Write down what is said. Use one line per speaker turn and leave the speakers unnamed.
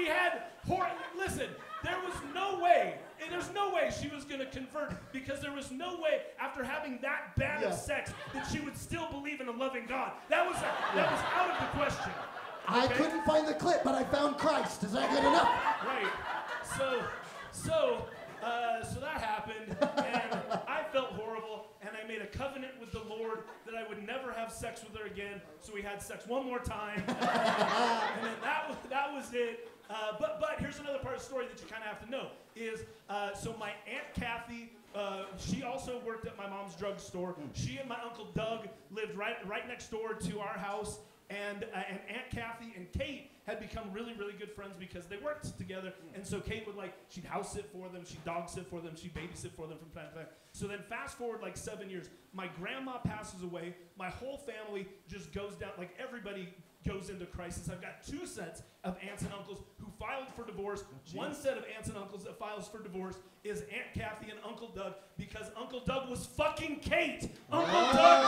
we had poor, listen, there was no way, and there's no way she was going to convert because there was no way after having that bad yeah. of sex that she would still believe in a loving God. That was, yeah. that was out of the question.
Okay? I couldn't find the clip, but I found Christ. Is that good enough?
Right. So, so, uh, so that happened, and I felt horrible, and I made a covenant with the Lord that I would never have sex with her again. So we had sex one more time, and then that was it. Uh, but but here's another part of the story that you kind of have to know is uh, so my aunt Kathy. Uh, she also worked at my mom's drugstore. She and my uncle Doug lived right right next door to our house, and uh, and Aunt Kathy and Kate had become really really good friends because they worked together. And so Kate would like she'd house sit for them, she'd dog sit for them, she'd babysit for them from time to time. So then fast forward like seven years, my grandma passes away. My whole family just goes down like everybody goes into crisis. I've got two sets of aunts and uncles who filed for divorce. Oh, One set of aunts and uncles that files for divorce is Aunt Kathy and Uncle Doug because Uncle Doug was fucking Kate. Uncle Doug